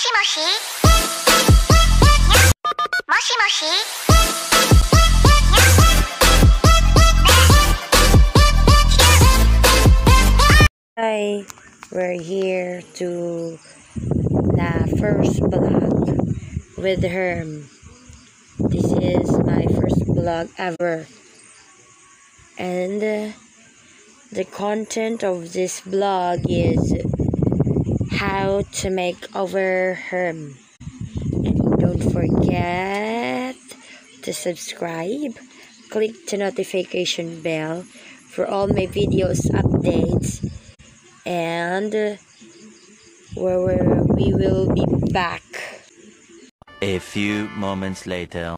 しもしもしもし Hi, we're here to the first vlog with Herm. This is my first vlog ever. And uh, the content of this vlog is how to make over. And don't forget to subscribe, click the notification bell for all my videos updates and where we will be back. A few moments later.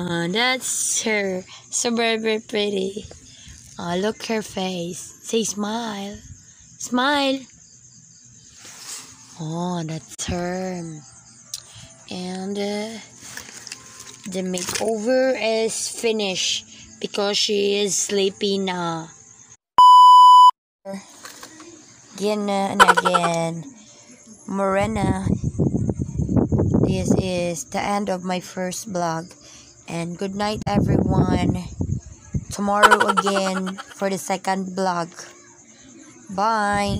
Oh, that's her. So very, very pretty. Oh, look her face. Say smile. Smile. Oh, that's her. And uh, the makeover is finished because she is sleepy now. Uh, again uh, and again. Morena. This is the end of my first vlog. And good night, everyone. Tomorrow again for the second vlog. Bye.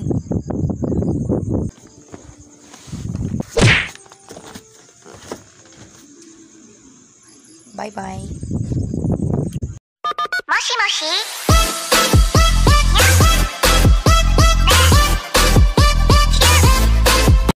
Bye bye. She's